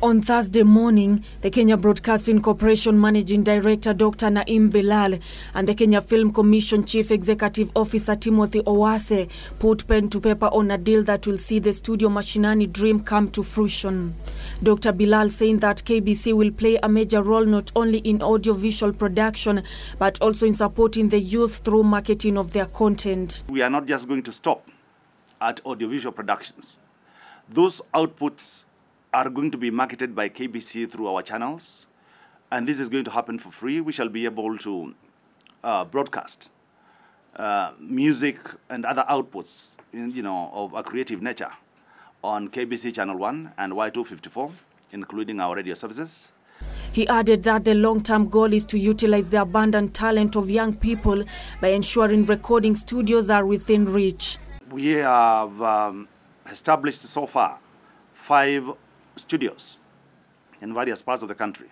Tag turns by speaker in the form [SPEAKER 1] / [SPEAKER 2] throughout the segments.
[SPEAKER 1] On Thursday morning, the Kenya Broadcasting Corporation Managing Director Dr. Naim Bilal and the Kenya Film Commission Chief Executive Officer Timothy Owase put pen to paper on a deal that will see the studio Mashinani dream come to fruition. Dr. Bilal saying that KBC will play a major role not only in audiovisual production but also in supporting the youth through marketing of their content.
[SPEAKER 2] We are not just going to stop at audiovisual productions. Those outputs are going to be marketed by KBC through our channels, and this is going to happen for free. We shall be able to uh, broadcast uh, music and other outputs, in, you know, of a creative nature on KBC Channel 1 and Y254, including our radio services.
[SPEAKER 1] He added that the long term goal is to utilize the abundant talent of young people by ensuring recording studios are within reach.
[SPEAKER 2] We have um, established so far five studios in various parts of the country.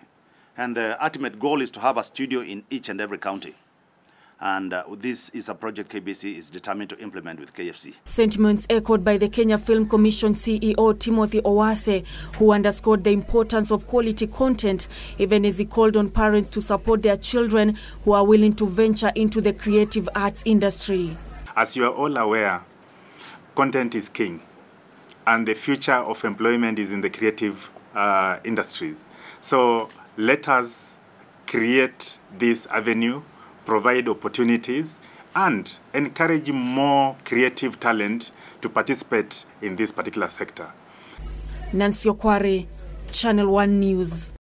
[SPEAKER 2] And the ultimate goal is to have a studio in each and every county. And uh, this is a project KBC is determined to implement with KFC.
[SPEAKER 1] Sentiments echoed by the Kenya Film Commission CEO Timothy Owase, who underscored the importance of quality content, even as he called on parents to support their children who are willing to venture into the creative arts industry.
[SPEAKER 3] As you are all aware, content is king and the future of employment is in the creative uh, industries. So let us create this avenue, provide opportunities, and encourage more creative talent to participate in this particular sector.
[SPEAKER 1] Nancy Okware, Channel 1 News.